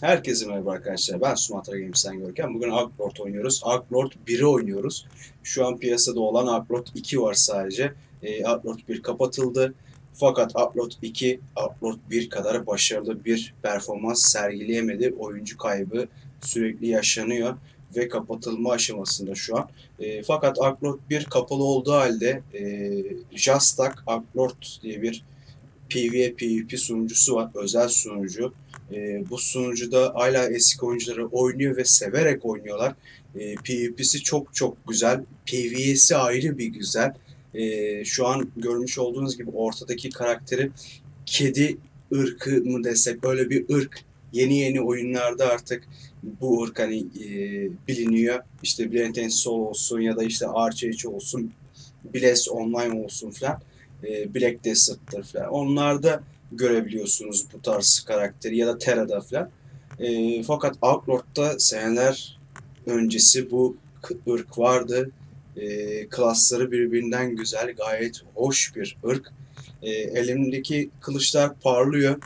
Herkese merhaba arkadaşlar. Ben Sumatra Games'ten Görkem. Bugün Arklord oynuyoruz. Arklord 1'i oynuyoruz. Şu an piyasada olan Arklord 2 var sadece. E, Arklord 1 kapatıldı. Fakat Arklord 2, Arklord 1 kadar başarılı bir performans sergileyemedi. Oyuncu kaybı sürekli yaşanıyor ve kapatılma aşamasında şu an. E, fakat Arklord 1 kapalı olduğu halde e, Jastak Arklord diye bir PvE PvP sunucusu var. Özel sunucu. E, bu sunucuda hala eski oyuncuları oynuyor ve severek oynuyorlar. E, PvP'si çok çok güzel. PvE'si ayrı bir güzel. E, şu an görmüş olduğunuz gibi ortadaki karakteri kedi ırkı mı desek böyle bir ırk. Yeni yeni oyunlarda artık bu ırk hani e, biliniyor. İşte Blend Soul olsun ya da işte Archage olsun, Bless Online olsun falan. E, Black Desert'tır falan. Onlarda görebiliyorsunuz bu tarz karakteri ya da Terra'da falan. E, fakat Outlord'da seneler öncesi bu ırk vardı. E, klasları birbirinden güzel, gayet hoş bir ırk. E, elimdeki kılıçlar parlıyor.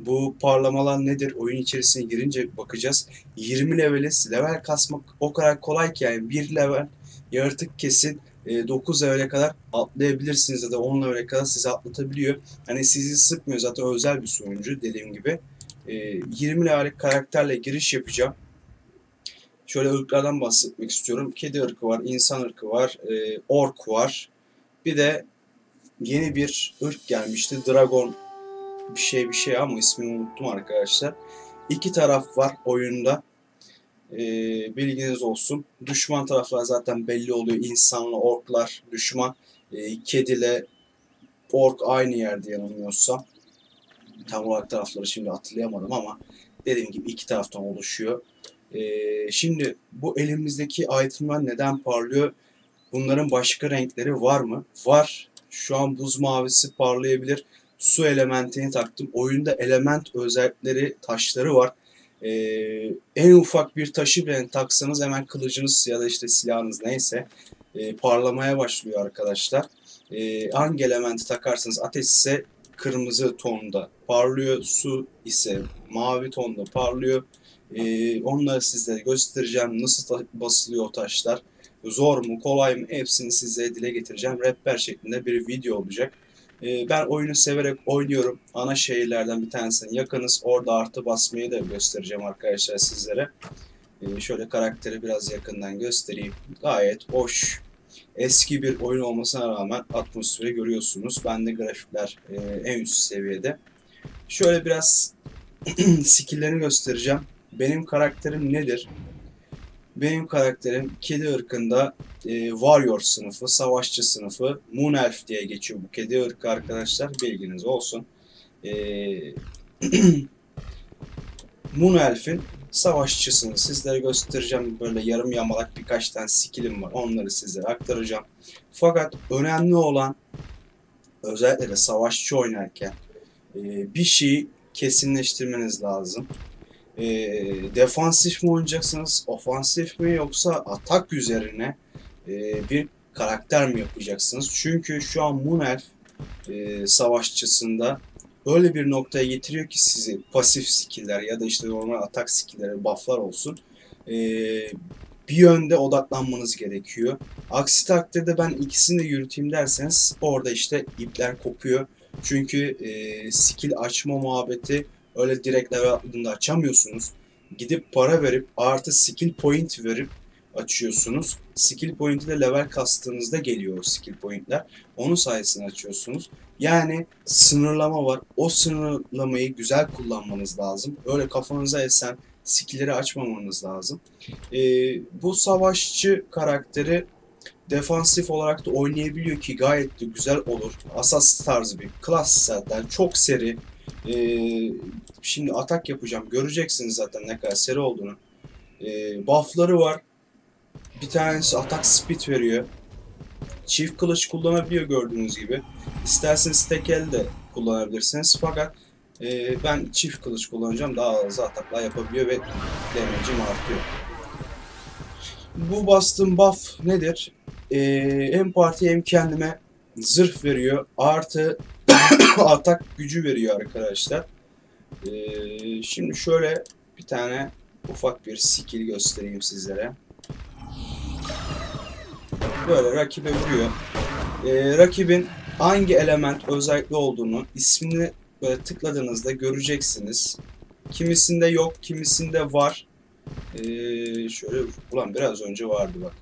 Bu parlamalar nedir? Oyun içerisine girince bakacağız. 20 leveliz. Level kasmak o kadar kolay ki yani bir level yaratık kesin 9 levele kadar atlayabilirsiniz ya da 10 levele kadar sizi atlatabiliyor. Hani sizi sıkmıyor zaten özel bir sunucu dediğim gibi. 20 levellik karakterle giriş yapacağım. Şöyle ırklardan bahsetmek istiyorum. Kedi ırkı var, insan ırkı var, ork var. Bir de yeni bir ırk gelmişti. Dragon bir şey bir şey ama ismini unuttum arkadaşlar. İki taraf var oyunda. E, bilginiz olsun. Düşman taraflar zaten belli oluyor. İnsanlı orklar düşman. E, kedile ork aynı yerde yanılmıyorsam. Tam olarak tarafları şimdi hatırlayamadım ama dediğim gibi iki taraftan oluşuyor. E, şimdi bu elimizdeki itemler neden parlıyor? Bunların başka renkleri var mı? Var. Şu an buz mavisi parlayabilir. Su elementini taktım. Oyunda element özellikleri, taşları var e, en ufak bir taşı bile taksanız hemen kılıcınız ya da işte silahınız neyse e, parlamaya başlıyor arkadaşlar. E, hangi elementi takarsanız ateş ise kırmızı tonda parlıyor, su ise mavi tonda parlıyor. E, onları sizlere göstereceğim. Nasıl basılıyor o taşlar? Zor mu, kolay mı? Hepsini size dile getireceğim. Rehber şeklinde bir video olacak. Ee, ben oyunu severek oynuyorum. Ana şehirlerden bir tanesine yakınız. Orada artı basmayı da göstereceğim arkadaşlar sizlere. Ee, şöyle karakteri biraz yakından göstereyim. Gayet hoş. Eski bir oyun olmasına rağmen atmosferi görüyorsunuz. Bende grafikler e, en üst seviyede. Şöyle biraz skill'lerini göstereceğim. Benim karakterim nedir? Benim karakterim kedi ırkında e, warrior sınıfı, savaşçı sınıfı, moon elf diye geçiyor bu kedi ırkı arkadaşlar. Bilginiz olsun. E, moon elf'in savaşçısını sizlere göstereceğim. Böyle yarım yamalak birkaç tane skillim var. Onları sizlere aktaracağım. Fakat önemli olan özellikle de savaşçı oynarken e, bir şeyi kesinleştirmeniz lazım e, defansif mi oynayacaksınız, ofansif mi yoksa atak üzerine e, bir karakter mi yapacaksınız? Çünkü şu an Moonelf e, savaşçısında öyle bir noktaya getiriyor ki sizi pasif skill'ler ya da işte normal atak skill'leri, buff'lar olsun. E, bir yönde odaklanmanız gerekiyor. Aksi takdirde ben ikisini de yürüteyim derseniz orada işte ipler kopuyor. Çünkü e, skill açma muhabbeti öyle direkt level atladığında açamıyorsunuz. Gidip para verip artı skill point verip açıyorsunuz. Skill point'i de level kastığınızda geliyor o skill point'ler. Onun sayesinde açıyorsunuz. Yani sınırlama var. O sınırlamayı güzel kullanmanız lazım. Öyle kafanıza esen skill'leri açmamanız lazım. Ee, bu savaşçı karakteri defansif olarak da oynayabiliyor ki gayet de güzel olur. Asas tarzı bir klas zaten. Çok seri. Ee, şimdi atak yapacağım. Göreceksiniz zaten ne kadar seri olduğunu. Ee, buff'ları var. Bir tanesi atak speed veriyor. Çift kılıç kullanabiliyor gördüğünüz gibi. İsterseniz tek el de kullanabilirsiniz. Fakat e, ben çift kılıç kullanacağım. Daha hızlı ataklar yapabiliyor ve damage'im artıyor. Bu bastığım buff nedir? Ee, hem parti hem kendime zırh veriyor. Artı atak gücü veriyor arkadaşlar. Ee, şimdi şöyle bir tane ufak bir skill göstereyim sizlere. Böyle rakibe vuruyor. Ee, rakibin hangi element özellikle olduğunu ismini böyle tıkladığınızda göreceksiniz. Kimisinde yok, kimisinde var. Ee, şöyle ulan biraz önce vardı bak.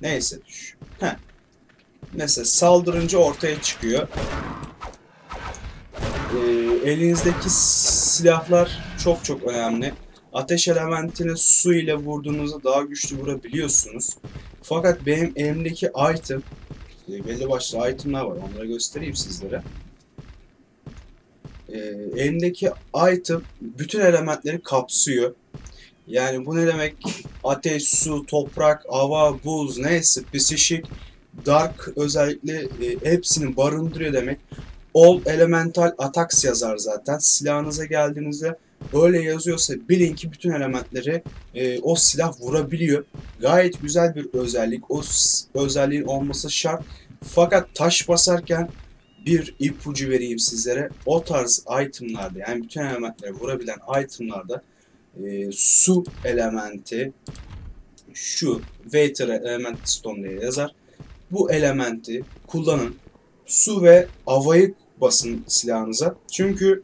Neyse. Heh. Mesela saldırınca ortaya çıkıyor. Ee, elinizdeki silahlar çok çok önemli. Ateş elementini su ile vurduğunuzda daha güçlü vurabiliyorsunuz. Fakat benim elimdeki item, e, belli başlı itemler var. Onları göstereyim sizlere. Ee, elimdeki item bütün elementleri kapsıyor. Yani bu ne demek? Ateş, su, toprak, hava, buz, neyse, psişik, dark özellikle e, hepsini barındırıyor demek. All Elemental Attacks yazar zaten. Silahınıza geldiğinizde öyle yazıyorsa bilin ki bütün elementleri e, o silah vurabiliyor. Gayet güzel bir özellik. O özelliğin olması şart. Fakat taş basarken bir ipucu vereyim sizlere. O tarz itemlarda yani bütün elementleri vurabilen itemlarda e, su elementi şu Waiter Element Stone diye yazar. Bu elementi kullanın. Su ve havayı basın silahınıza. Çünkü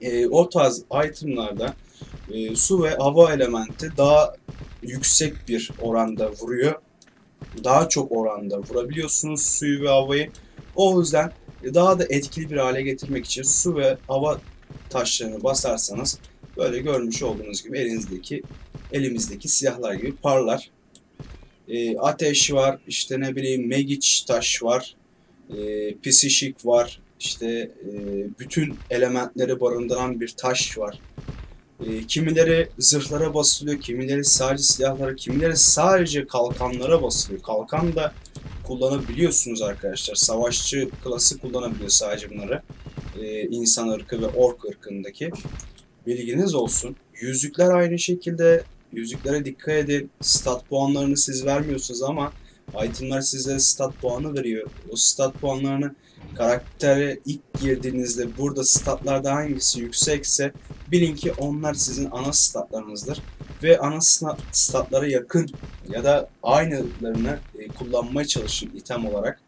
e, o tarz itemlarda e, su ve hava elementi daha yüksek bir oranda vuruyor. Daha çok oranda vurabiliyorsunuz suyu ve havayı. O yüzden daha da etkili bir hale getirmek için su ve hava taşlarını basarsanız böyle görmüş olduğunuz gibi elinizdeki elimizdeki silahlar gibi parlar. E, ateş var, işte ne bileyim megiç taş var, e, pisişik var, işte e, bütün elementleri barındıran bir taş var. E, kimileri zırhlara basılıyor, kimileri sadece silahlara, kimileri sadece kalkanlara basılıyor. Kalkan da kullanabiliyorsunuz arkadaşlar. Savaşçı klası kullanabiliyor sadece bunları. E, insan ırkı ve ork ırkındaki. Bilginiz olsun. Yüzükler aynı şekilde. Yüzüklere dikkat edin. Stat puanlarını siz vermiyorsunuz ama itemler size stat puanı veriyor. O stat puanlarını karaktere ilk girdiğinizde burada statlarda hangisi yüksekse bilin ki onlar sizin ana statlarınızdır. Ve ana sta- statlara yakın ya da aynılarını e, kullanmaya çalışın item olarak.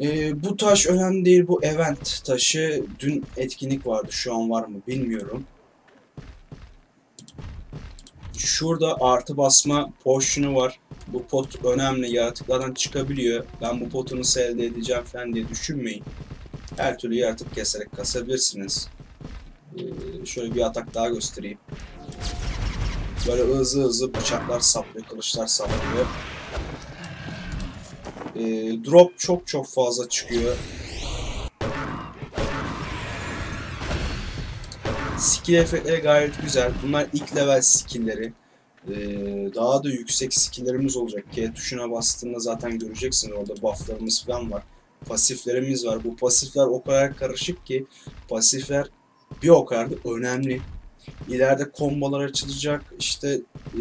E, bu taş önemli değil. Bu event taşı. Dün etkinlik vardı. Şu an var mı bilmiyorum. Şurada artı basma potion'u var. Bu pot önemli. Yaratıklardan çıkabiliyor. Ben bu potu nasıl elde edeceğim falan diye düşünmeyin. Her türlü yaratık keserek kasabilirsiniz. Ee, şöyle bir atak daha göstereyim. Böyle hızlı hızlı bıçaklar saplıyor, kılıçlar saplıyor. Ee, drop çok çok fazla çıkıyor. Skill efektleri gayet güzel. Bunlar ilk level skill'leri. Ee, daha da yüksek skill'lerimiz olacak. K tuşuna bastığında zaten göreceksin orada buff'larımız falan var. Pasiflerimiz var. Bu pasifler o kadar karışık ki pasifler bir o kadar da önemli. İleride kombolar açılacak. İşte e,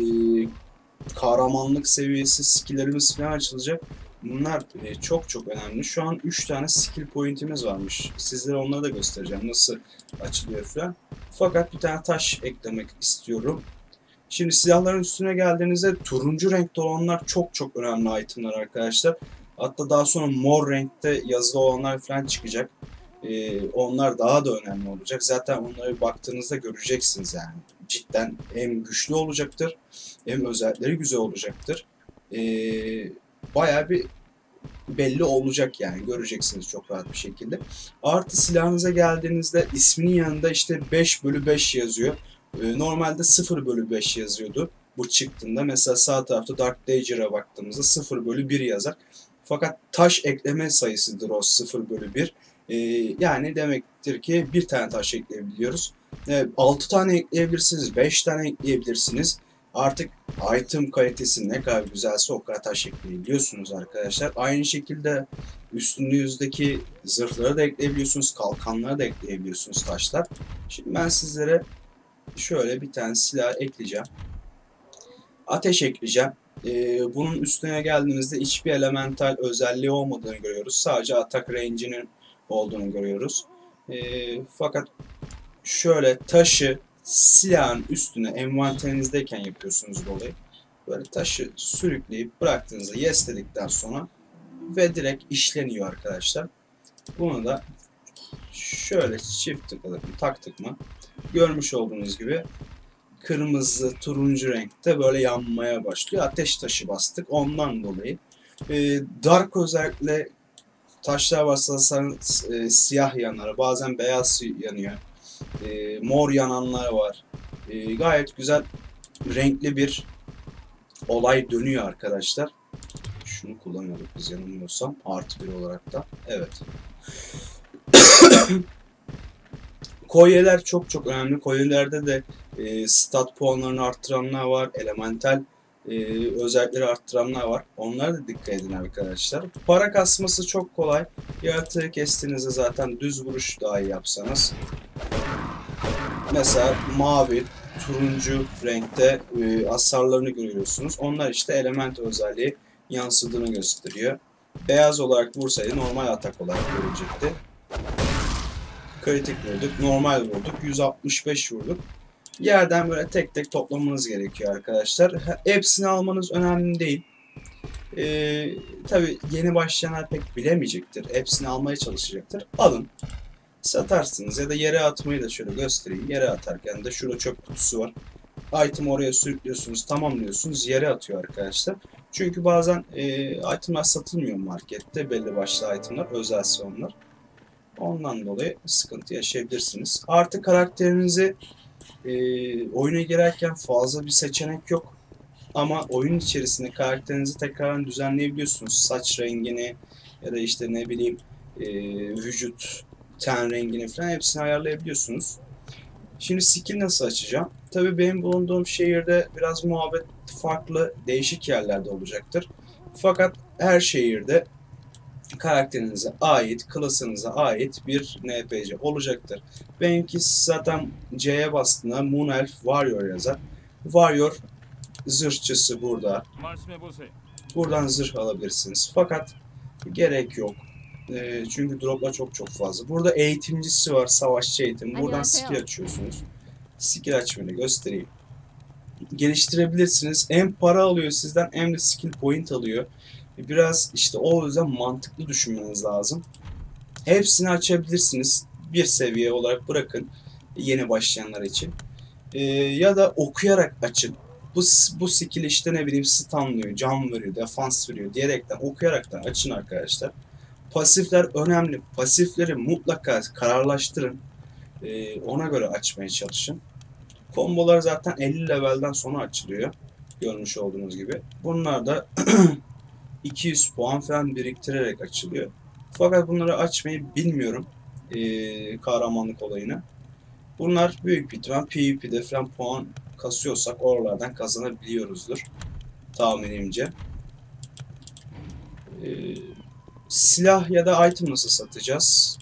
kahramanlık seviyesi skill'lerimiz falan açılacak. Bunlar e, çok çok önemli. Şu an 3 tane skill point'imiz varmış. Sizlere onları da göstereceğim. Nasıl açılıyor falan. Fakat bir tane taş eklemek istiyorum. Şimdi silahların üstüne geldiğinizde turuncu renkte olanlar çok çok önemli itemler arkadaşlar. Hatta daha sonra mor renkte yazılı olanlar falan çıkacak. Ee, onlar daha da önemli olacak. Zaten onlara baktığınızda göreceksiniz yani. Cidden hem güçlü olacaktır hem özellikleri güzel olacaktır. Ee, bayağı bir belli olacak yani göreceksiniz çok rahat bir şekilde. Artı silahınıza geldiğinizde isminin yanında işte 5 bölü 5 yazıyor. Ee, normalde 0 bölü 5 yazıyordu bu çıktığında. Mesela sağ tarafta Dark Dagger'a baktığımızda 0 bölü 1 yazar. Fakat taş ekleme sayısıdır o 0 bölü 1. Ee, yani demektir ki bir tane taş ekleyebiliyoruz. Ee, 6 tane ekleyebilirsiniz, 5 tane ekleyebilirsiniz. Artık item kalitesi ne kadar güzelse o kadar taş ekleyebiliyorsunuz arkadaşlar. Aynı şekilde üstünüzdeki zırhları da ekleyebiliyorsunuz, kalkanları da ekleyebiliyorsunuz taşlar. Şimdi ben sizlere şöyle bir tane silah ekleyeceğim. Ateş ekleyeceğim. Ee, bunun üstüne geldiğimizde hiçbir elemental özelliği olmadığını görüyoruz. Sadece atak range'inin olduğunu görüyoruz. Ee, fakat şöyle taşı silahın üstüne envanterinizdeyken yapıyorsunuz bu olayı. Böyle taşı sürükleyip bıraktığınızda yes dedikten sonra ve direkt işleniyor arkadaşlar. Bunu da şöyle çift tıkladık mı taktık mı görmüş olduğunuz gibi kırmızı turuncu renkte böyle yanmaya başlıyor. Ateş taşı bastık ondan dolayı. Ee, dark özellikle taşlar varsa e, siyah yanları bazen beyaz yanıyor. E, mor yananlar var. E, gayet güzel renkli bir olay dönüyor arkadaşlar. Şunu kullanıyorduk biz yanılmıyorsam. Artı bir olarak da. Evet. Kolyeler çok çok önemli. Kolyelerde de e, stat puanlarını arttıranlar var. Elemental e, özellikleri arttıranlar var. Onlara da dikkat edin arkadaşlar. Para kasması çok kolay. Yaratığı kestiğinizde zaten düz vuruş dahi yapsanız. Mesela mavi, turuncu renkte e, hasarlarını görüyorsunuz. Onlar işte element özelliği yansıdığını gösteriyor. Beyaz olarak vursaydı normal atak olarak görecekti. Kritik vurduk, normal vurduk, 165 vurduk. Yerden böyle tek tek toplamanız gerekiyor arkadaşlar. Hepsini almanız önemli değil. Ee, Tabi yeni başlayanlar pek bilemeyecektir. Hepsini almaya çalışacaktır. Alın. Satarsınız ya da yere atmayı da şöyle göstereyim. Yere atarken de şurada çöp kutusu var. Item oraya sürüklüyorsunuz, tamamlıyorsunuz, yere atıyor arkadaşlar. Çünkü bazen e, itemler satılmıyor markette. Belli başlı itemler, özelse onlar. Ondan dolayı sıkıntı yaşayabilirsiniz. Artı karakterinizi e, oyuna girerken fazla bir seçenek yok. Ama oyun içerisinde karakterinizi tekrardan düzenleyebiliyorsunuz. Saç rengini ya da işte ne bileyim e, vücut ten rengini falan hepsini ayarlayabiliyorsunuz. Şimdi skill nasıl açacağım? Tabii benim bulunduğum şehirde biraz muhabbet farklı, değişik yerlerde olacaktır. Fakat her şehirde karakterinize ait, klasınıza ait bir NPC olacaktır. Benimki zaten C'ye bastığında Moon Elf Warrior yazar. Warrior zırhçısı burada. Buradan zırh alabilirsiniz. Fakat gerek yok. E, çünkü droplar çok çok fazla. Burada eğitimcisi var, savaşçı eğitim. Buradan skill açıyorsunuz. Skill açmayı göstereyim. Geliştirebilirsiniz. Hem para alıyor sizden hem de skill point alıyor. Biraz işte o yüzden mantıklı düşünmeniz lazım. Hepsini açabilirsiniz. Bir seviye olarak bırakın yeni başlayanlar için. Ee, ya da okuyarak açın. Bu, bu skill işte ne bileyim stunlıyor, can veriyor, defans veriyor diyerekten okuyaraktan açın arkadaşlar. Pasifler önemli. Pasifleri mutlaka kararlaştırın. Ee, ona göre açmaya çalışın. Kombolar zaten 50 levelden sonra açılıyor. Görmüş olduğunuz gibi. Bunlar da 200 puan falan biriktirerek açılıyor. Fakat bunları açmayı bilmiyorum. Ee, kahramanlık olayını. Bunlar büyük bir ihtimal PvP'de falan puan kasıyorsak oralardan kazanabiliyoruzdur. Tahminimce. Ee, silah ya da item nasıl satacağız?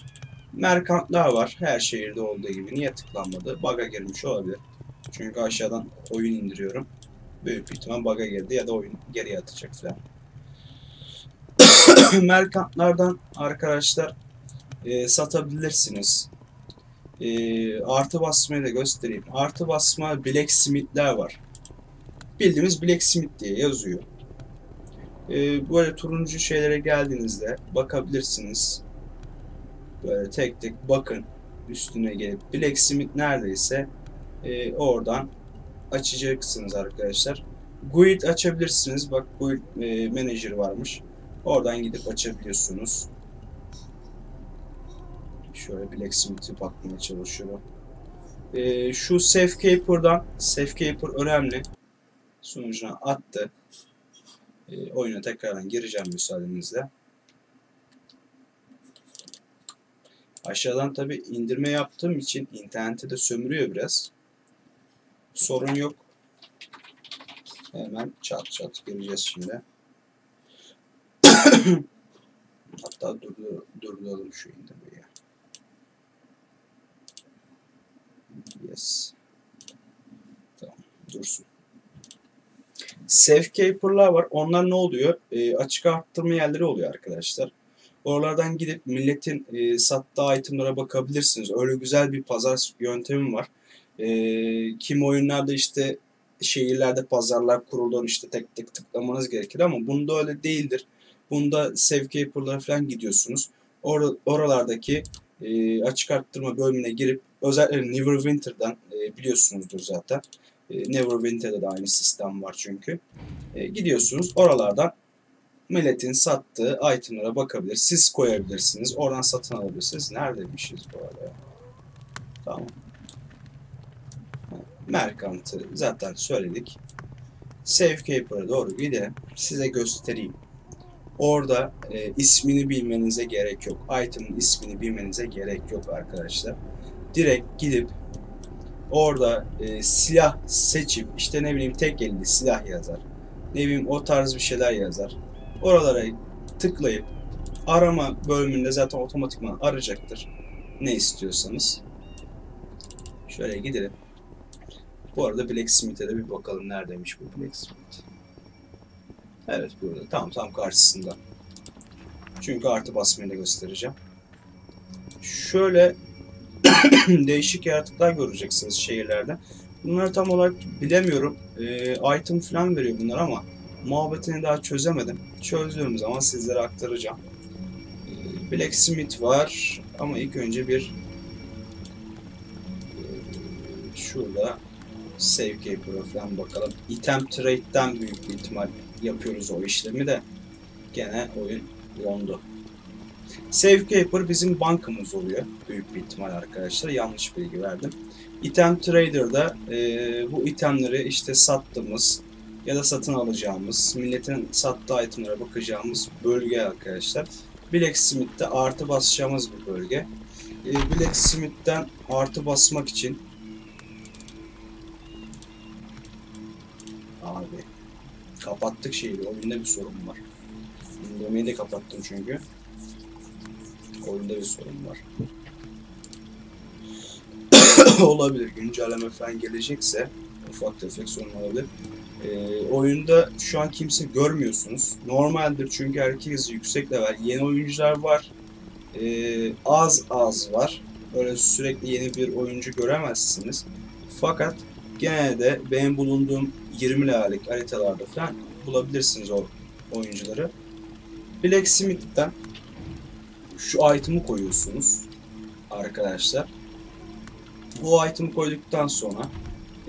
Merkantlar var. Her şehirde olduğu gibi. Niye tıklanmadı? Bug'a girmiş olabilir. Çünkü aşağıdan oyun indiriyorum. Büyük ihtimal bug'a girdi ya da oyun geriye atacak falan. Merkantlardan arkadaşlar e, satabilirsiniz. E, artı basmayı da göstereyim. Artı basma Blacksmith'ler var. Bildiğimiz Blacksmith diye yazıyor. E, böyle turuncu şeylere geldiğinizde bakabilirsiniz. Böyle tek tek bakın üstüne gelip Blacksmith neredeyse e, oradan açacaksınız arkadaşlar. Guild açabilirsiniz. Bak Guild e, Manager varmış. Oradan gidip açabiliyorsunuz. Şöyle Blacksmith'e bakmaya çalışıyorum. Ee, şu Safekeeper'dan Safekeeper önemli. Sunucuna attı. Ee, oyuna tekrardan gireceğim müsaadenizle. Aşağıdan tabi indirme yaptığım için internette de sömürüyor biraz. Sorun yok. Hemen çat çat gireceğiz şimdi. Hatta durdur, durduralım şu indirmeyi. Yes. Tamam. Dursun. Safekeeper'lar var. Onlar ne oluyor? E, açık arttırma yerleri oluyor arkadaşlar. Oralardan gidip milletin e, sattığı itemlara bakabilirsiniz. Öyle güzel bir pazar yöntemi var. Ee, kim oyunlarda işte şehirlerde pazarlar kurulur işte tek tek tıklamanız gerekir ama bunda öyle değildir. Bunda Savekeeper'lara falan gidiyorsunuz. Or oralardaki e, açık arttırma bölümüne girip özellikle Neverwinter'dan e, biliyorsunuzdur zaten. E, Neverwinter'da da aynı sistem var çünkü. E, gidiyorsunuz oralardan milletin sattığı itemlara bakabilir. Siz koyabilirsiniz. Oradan satın alabilirsiniz. Neredeymişiz bu arada? Tamam. Merkant'ı zaten söyledik. Safekeeper'a doğru gidelim. Size göstereyim. Orada e, ismini bilmenize gerek yok. Item'ın ismini bilmenize gerek yok arkadaşlar. Direkt gidip orada e, silah seçip işte ne bileyim tek elli silah yazar. Ne bileyim o tarz bir şeyler yazar. Oralara tıklayıp arama bölümünde zaten otomatikman arayacaktır. Ne istiyorsanız. Şöyle gidelim. Bu arada Blacksmith'e de bir bakalım neredeymiş bu Blacksmith. Evet burada. Tam tam karşısında. Çünkü artı basmayı da göstereceğim. Şöyle değişik yaratıklar göreceksiniz şehirlerde. Bunları tam olarak bilemiyorum. E, item falan veriyor bunlar ama muhabbetini daha çözemedim. Çözdüğüm zaman sizlere aktaracağım. E, Blacksmith var ama ilk önce bir e, şurada Savekeeper'a falan bakalım. Item Trade'den büyük bir ihtimal yapıyoruz o işlemi de gene oyun dondu. Safekeeper bizim bankamız oluyor. Büyük bir ihtimal arkadaşlar. Yanlış bilgi verdim. Item Trader'da e, bu itemleri işte sattığımız ya da satın alacağımız, milletin sattığı itemlere bakacağımız bölge arkadaşlar. Blacksmith'te artı basacağımız bir bölge. E, Blacksmith'ten artı basmak için Abi kapattık şeyi. Oyunda bir sorun var. İndirmeyi de kapattım çünkü. Oyunda bir sorun var. olabilir. Güncelleme falan gelecekse ufak tefek sorun olabilir. Ee, oyunda şu an kimse görmüyorsunuz. Normaldir çünkü herkes yüksek level. Yeni oyuncular var. Ee, az az var. Böyle sürekli yeni bir oyuncu göremezsiniz. Fakat gene de benim bulunduğum 20 levellik haritalarda falan bulabilirsiniz o oyuncuları. Blacksmith'ten şu item'ı koyuyorsunuz arkadaşlar. Bu item'ı koyduktan sonra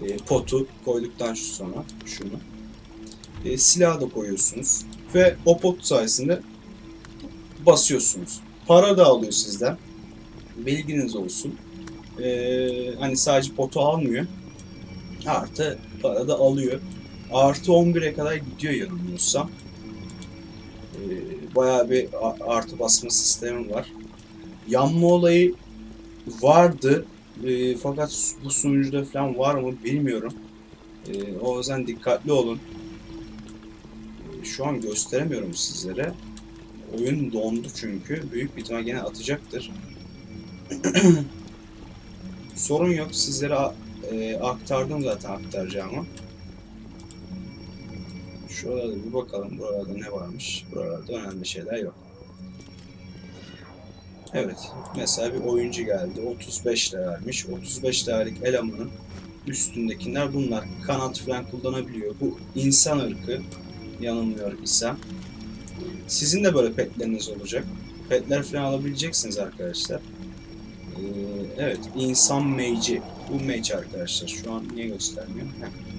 e, potu koyduktan sonra şunu e, silahı da koyuyorsunuz ve o pot sayesinde basıyorsunuz. Para da alıyor sizden. Bilginiz olsun. E, hani sadece potu almıyor. Artı para da alıyor. Artı 11'e kadar gidiyor yanılmıyorsam. Ee, bayağı bir artı basma sistemi var. Yanma olayı vardı. E, fakat bu sunucuda falan var mı bilmiyorum. E, o yüzden dikkatli olun. E, şu an gösteremiyorum sizlere. Oyun dondu çünkü. Büyük bir ihtimal gene atacaktır. Sorun yok. Sizlere e, aktardım zaten aktaracağımı. Şuralarda bir bakalım buralarda ne varmış. Buralarda önemli şeyler yok. Evet. Mesela bir oyuncu geldi. 35 vermiş. 35 liralık elemanın üstündekiler bunlar. Kanat falan kullanabiliyor. Bu insan ırkı. Yanılmıyor isem. Sizin de böyle petleriniz olacak. Petler falan alabileceksiniz arkadaşlar. Ee, evet. insan mage'i. Bu mage arkadaşlar. Şu an niye göstermiyor? Heh.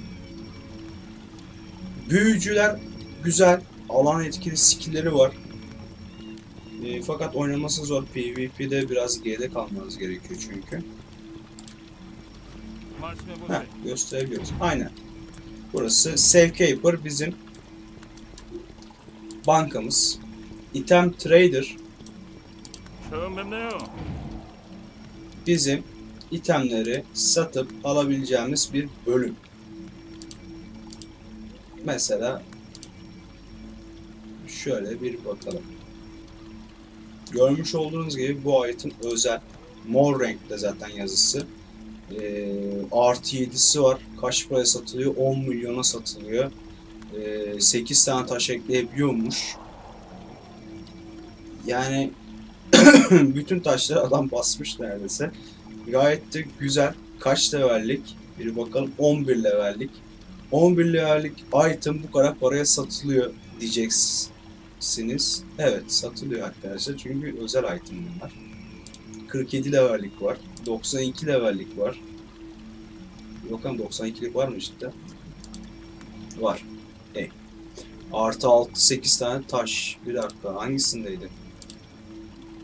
Büyücüler güzel. Alan etkili skill'leri var. E, fakat oynaması zor. PvP'de biraz geride kalmanız gerekiyor çünkü. Heh, gösterebiliyoruz. Aynen. Burası Safekeeper bizim bankamız. Item Trader bizim itemleri satıp alabileceğimiz bir bölüm. Mesela şöyle bir bakalım. Görmüş olduğunuz gibi bu item özel. Mor renkte zaten yazısı. Ee, artı 7'si var. Kaç paraya satılıyor? 10 milyona satılıyor. Ee, 8 tane taş ekleyebiliyormuş. Yani bütün taşları adam basmış neredeyse. Gayet de güzel. kaç levellik? Bir bakalım 11 levellik. 11 levellik item bu kadar paraya satılıyor diyeceksiniz. Evet satılıyor arkadaşlar çünkü özel item bunlar. 47 levellik var. 92 levellik var. Yok ama 92'lik var mı cidden? Var. Hey. Artı 6-8 tane taş. Bir dakika hangisindeydi?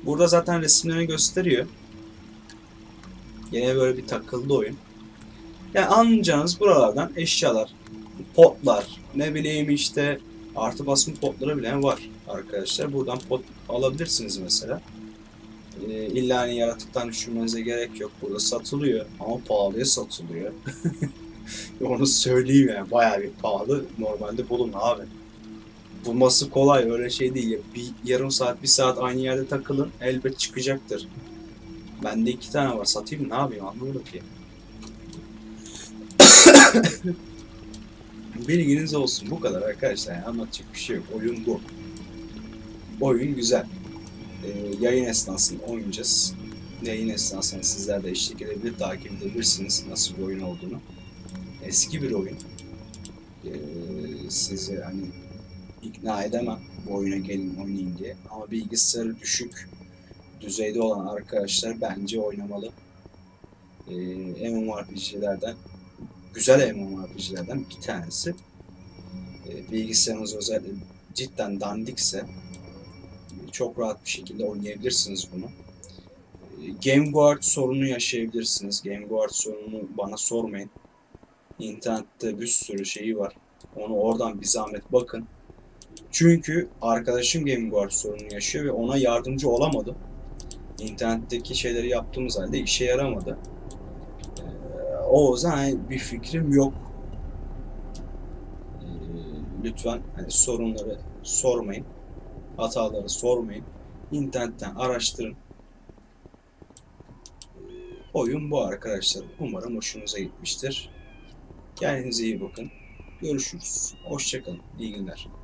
Burada zaten resimlerini gösteriyor. Yine böyle bir takıldı oyun. Yani anlayacağınız buralardan eşyalar, potlar, ne bileyim işte artı basma potları bile var arkadaşlar. Buradan pot alabilirsiniz mesela. Ee, illa hani yaratıktan düşürmenize gerek yok. Burada satılıyor ama pahalıya satılıyor. Onu söyleyeyim yani bayağı bir pahalı. Normalde bulun abi. Bulması kolay öyle şey değil. Bir yarım saat, bir saat aynı yerde takılın elbet çıkacaktır. Bende iki tane var. Satayım? Ne yapayım? Anlamadım ki. Bilginiz olsun. Bu kadar arkadaşlar. Yani anlatacak bir şey yok. Oyun bu. Oyun güzel. Ee, yayın esnasında oynayacağız. Yayın esnasında sizler de eşlik edebilir, takip edebilirsiniz nasıl bir oyun olduğunu. Eski bir oyun. Ee, sizi hani ikna edemem bu oyuna gelin oynayın diye. Ama bilgisayarı düşük düzeyde olan arkadaşlar bence oynamalı. Ee, MMORPG'lerden güzel MMORPG'lerden bir tanesi. Ee, bilgisayarınız özellikle cidden dandikse çok rahat bir şekilde oynayabilirsiniz bunu. Ee, Game Guard sorunu yaşayabilirsiniz. Game Guard sorununu bana sormayın. İnternette bir sürü şeyi var. Onu oradan bir zahmet bakın. Çünkü arkadaşım Game Guard sorunu yaşıyor ve ona yardımcı olamadım. İnternetteki şeyleri yaptığımız halde işe yaramadı. O yüzden hani bir fikrim yok. Ee, lütfen hani sorunları sormayın. Hataları sormayın. İnternetten araştırın. Ee, oyun bu arkadaşlar. Umarım hoşunuza gitmiştir. Kendinize iyi bakın. Görüşürüz. Hoşçakalın. İyi günler.